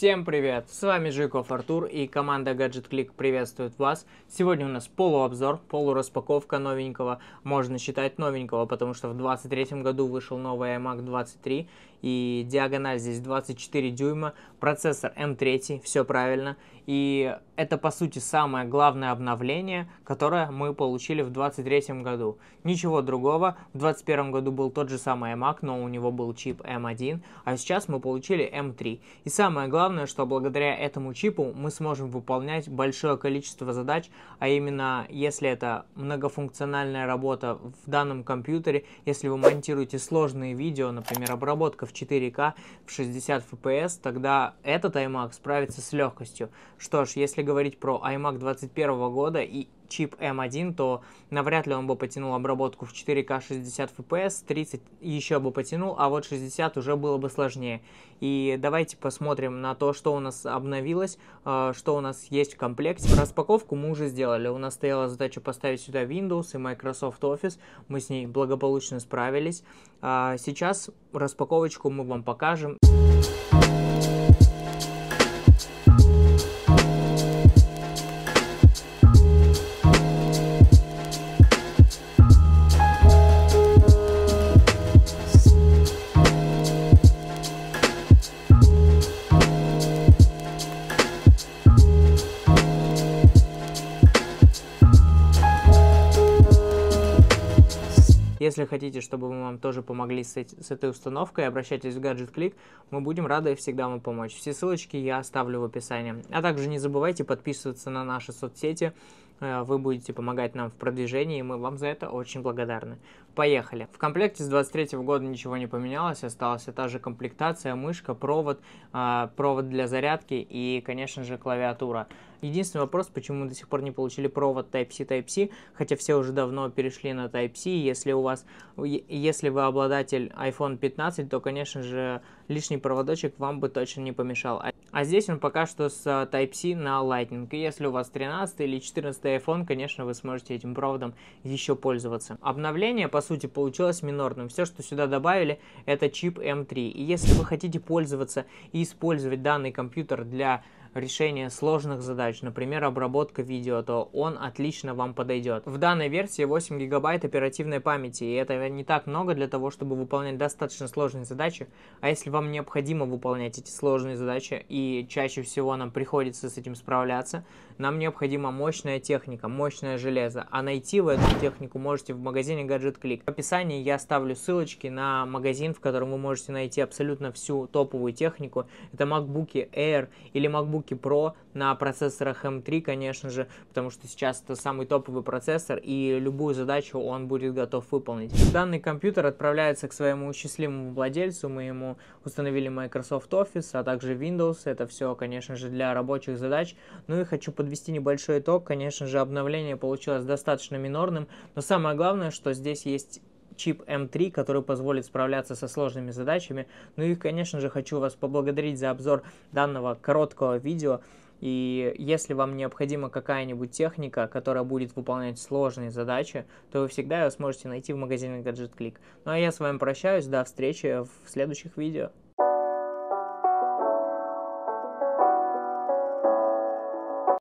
Всем привет! С вами Жиков Артур и команда Gadget Click приветствует вас. Сегодня у нас полуобзор, полураспаковка новенького. Можно считать новенького, потому что в 2023 году вышел новый iMac 23 и диагональ здесь 24 дюйма, процессор M3, все правильно. И это, по сути, самое главное обновление, которое мы получили в 2023 году. Ничего другого. В 2021 году был тот же самый iMac, но у него был чип M1, а сейчас мы получили M3. И самое главное, что благодаря этому чипу мы сможем выполнять большое количество задач, а именно, если это многофункциональная работа в данном компьютере, если вы монтируете сложные видео, например, обработка в 4К в 60 FPS, тогда этот iMac справится с легкостью. Что ж, если говорить про iMac 21 года и чип M1, то навряд ли он бы потянул обработку в 4К 60 FPS, 30 еще бы потянул, а вот 60 уже было бы сложнее. И давайте посмотрим на то, что у нас обновилось, э, что у нас есть в комплекте. Распаковку мы уже сделали. У нас стояла задача поставить сюда Windows и Microsoft Office. Мы с ней благополучно справились. А сейчас распаковочку мы вам покажем. Если хотите, чтобы мы вам тоже помогли с, эти, с этой установкой, обращайтесь в Gadget Click, мы будем рады всегда вам помочь. Все ссылочки я оставлю в описании. А также не забывайте подписываться на наши соцсети, вы будете помогать нам в продвижении, и мы вам за это очень благодарны. Поехали. В комплекте с 23 года ничего не поменялось, осталась та же комплектация, мышка, провод, э, провод для зарядки и, конечно же, клавиатура. Единственный вопрос, почему мы до сих пор не получили провод Type-C Type-C, хотя все уже давно перешли на Type-C. Если у вас, если вы обладатель iPhone 15, то, конечно же, лишний проводочек вам бы точно не помешал. А здесь он пока что с Type-C на Lightning. И если у вас 13 или 14 iPhone, конечно, вы сможете этим проводом еще пользоваться. Обновление, по сути, получилось минорным. Все, что сюда добавили, это чип M3. И если вы хотите пользоваться и использовать данный компьютер для решения сложных задач, например, обработка видео, то он отлично вам подойдет. В данной версии 8 гигабайт оперативной памяти, и это не так много для того, чтобы выполнять достаточно сложные задачи, а если вам необходимо выполнять эти сложные задачи, и чаще всего нам приходится с этим справляться, нам необходима мощная техника, мощное железо, а найти вы эту технику можете в магазине Gadget Click. В описании я оставлю ссылочки на магазин, в котором вы можете найти абсолютно всю топовую технику. Это MacBook Air или MacBook MacBook Pro на процессорах M3, конечно же, потому что сейчас это самый топовый процессор, и любую задачу он будет готов выполнить. Данный компьютер отправляется к своему счастливому владельцу, мы ему установили Microsoft Office, а также Windows, это все, конечно же, для рабочих задач. Ну и хочу подвести небольшой итог, конечно же, обновление получилось достаточно минорным, но самое главное, что здесь есть чип M3, который позволит справляться со сложными задачами. Ну и, конечно же, хочу вас поблагодарить за обзор данного короткого видео. И если вам необходима какая-нибудь техника, которая будет выполнять сложные задачи, то вы всегда ее сможете найти в магазине Gadget Click. Ну а я с вами прощаюсь, до встречи в следующих видео.